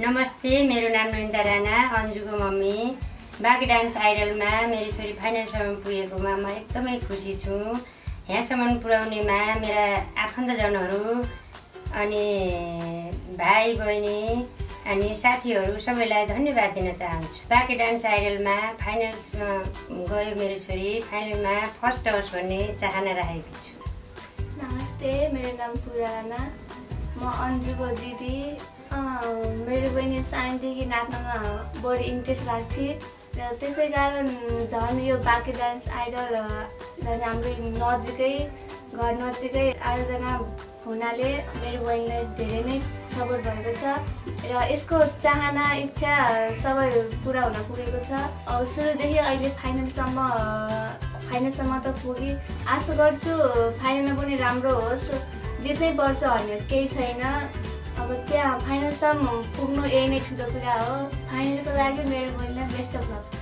नमस्ते मेरो नाम नन्दा राणा अन्जुको मम्मी। बाँकी डान्स आइडलमा मेरो छोरी फाइनलसम्म पुगेकोमा म एकदमै खुसी छु। यहाँसम्म पुर्याउनेमा मेरा आफन्तजनहरू अनि भाइ बहिनी अनि साथीहरू सबैलाई धन्यवाद दिन चाहन्छु। बाँकी डान्स आइडलमा फाइनलमा गयो मेरो छोरी। फाइनलमा फर्स्ट आओस् भन्ने चाहना राखेको छु। नमस्ते मेरो नाम पूजा राणा म अन्जुको दिदी। मेरो बहिनी सानैदेखि नाच्नमा बढी इन्ट्रेस्ट लाग्थेँ र त्यसै कारण झन् यो बाँकी डान्स आइडल झन् हाम्रो नजिकै घर नजिकै आयोजना हुनाले मेरो बहिनीलाई धेरै नै सपोर्ट भएको छ र यसको चाहना इच्छा सबै पुरा हुन पुगेको छ। अब सुरुदेखि अहिले फाइनलसम्म फाइनलसम्म त पुगेँ। आशा गर्छु फाइनलमा पनि राम्रो होस्। जित्नै पर्छ भन्ने केही छैन। अब त्यहाँ फाइनलसम्म पुग्नु यही नै ठुलो कुरा हो फाइनलको लागि मेरो बहिनीलाई बेस्ट अफ लक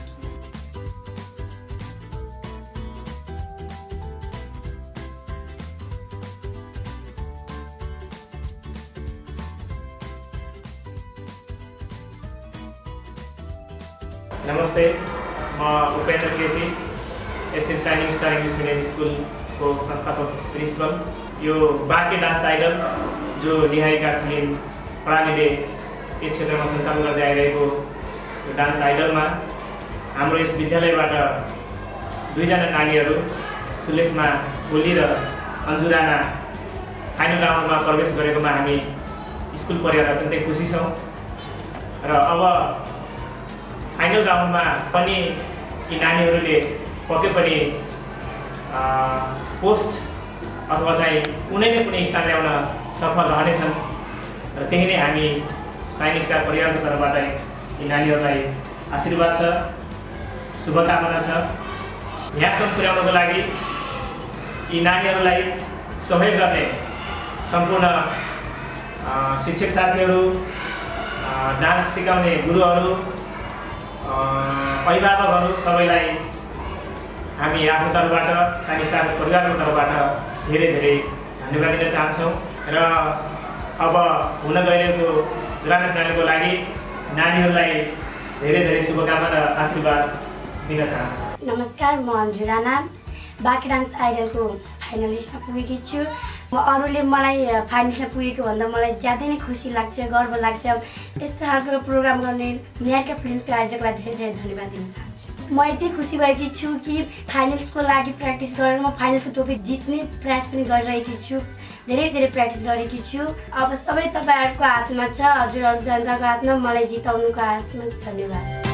नमस्ते म Upendra KC SS shining star English medium स्कुलको संस्थापक प्रिन्सिपल यो बाँके डान्स आइडल जो निहारिका फिल्म प्राणीले यस क्षेत्रमा सञ्चालन गर्दै आइरहेको डान्स आइडलमा हाम्रो यस विद्यालयबाट दुईजना नानीहरू सुलेशमा कोली र अन्जु राणा फाइनल राउन्डमा प्रवेश गरेकोमा हामी स्कुल परिवार अत्यन्तै खुसी छौँ। र अब फाइनल राउन्डमा पनि यी नानीहरूले पक्कै पनि पोस्ट अथवा चाहिँ कुनै न कुनै स्थान ल्याउन सफल रहनेछन् र त्यही नै हामी साइनिक स्टार परिवारको तर्फबाट यी नानीहरूलाई आशीर्वाद छ शुभकामना छ। यहाँसम्म पुर्याउनको लागि यी नानीहरूलाई सहयोग गर्ने सम्पूर्ण शिक्षक साथीहरू डान्स सिकाउने गुरुहरू अभिभावकहरू सबैलाई हामी आफ्नो तर्फबाट सानी सानो परिवारको तर्फबाट धेरै धेरै धन्यवाद दिन चाहन्छौँ र अब हुन गइरहेको ग्रान्ड फिनालेको लागि नानीहरूलाई धेरै धेरै शुभकामना र आशीर्वाद दिन चाहन्छु। नमस्कार म अन्जु राणा बाँकी डान्स आइडलको फाइनलिस्टमा पुगेकी छु। म अरूले मलाई फाइनलिस्टमा पुगेको भन्दा मलाई ज्यादै नै खुसी लाग्छ गर्व लाग्छ। यस्तो खालको प्रोग्राम गर्ने म्यारका फिल्मको आयोजकलाई धेरै धेरै धन्यवाद दिन चाहन्छु। म यति खुसी भएकी छु कि फाइनल्सको लागि प्र्याक्टिस गरेर म फाइनलको टोपी जित्ने प्रयास पनि गरिरहेकी छु। धेरै धेरै प्र्याक्टिस गरेकी छु। अब सबै तपाईँहरूको हातमा छ। हजुरहरू जनताको हातमा मलाई जिताउनुको आशमा धन्यवाद।